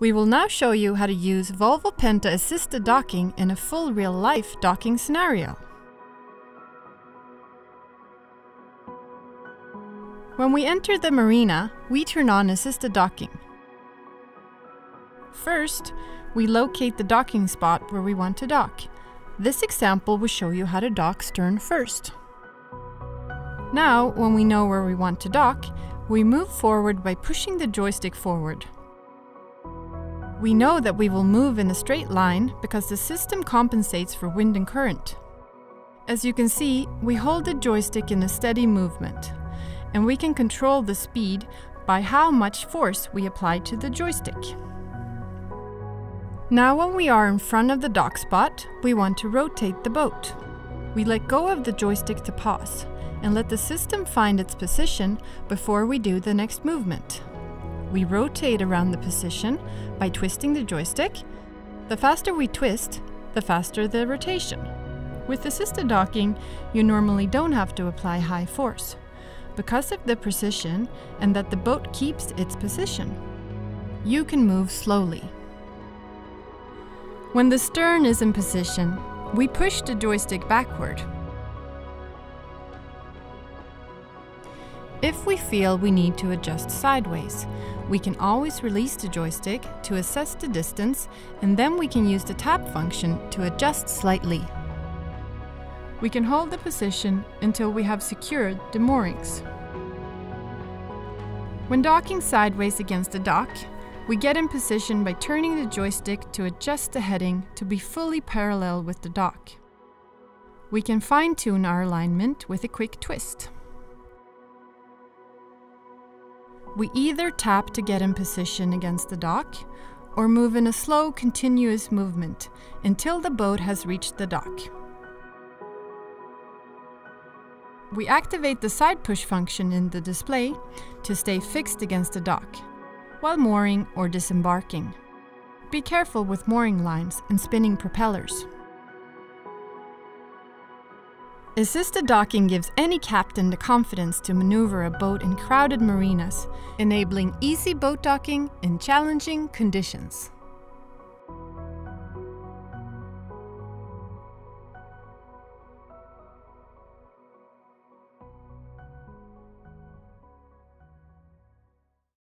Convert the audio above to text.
We will now show you how to use Volvo Penta assisted docking in a full real-life docking scenario. When we enter the marina, we turn on assisted docking. First, we locate the docking spot where we want to dock. This example will show you how to dock stern first. Now, when we know where we want to dock, we move forward by pushing the joystick forward. We know that we will move in a straight line because the system compensates for wind and current. As you can see, we hold the joystick in a steady movement, and we can control the speed by how much force we apply to the joystick. Now when we are in front of the dock spot, we want to rotate the boat. We let go of the joystick to pause, and let the system find its position before we do the next movement. We rotate around the position by twisting the joystick. The faster we twist, the faster the rotation. With assisted docking, you normally don't have to apply high force, because of the precision and that the boat keeps its position. You can move slowly. When the stern is in position, we push the joystick backward. If we feel we need to adjust sideways, we can always release the joystick to assess the distance and then we can use the tap function to adjust slightly. We can hold the position until we have secured the moorings. When docking sideways against the dock, we get in position by turning the joystick to adjust the heading to be fully parallel with the dock. We can fine-tune our alignment with a quick twist. We either tap to get in position against the dock, or move in a slow, continuous movement until the boat has reached the dock. We activate the side push function in the display to stay fixed against the dock, while mooring or disembarking. Be careful with mooring lines and spinning propellers. Assisted docking gives any captain the confidence to maneuver a boat in crowded marinas, enabling easy boat docking in challenging conditions.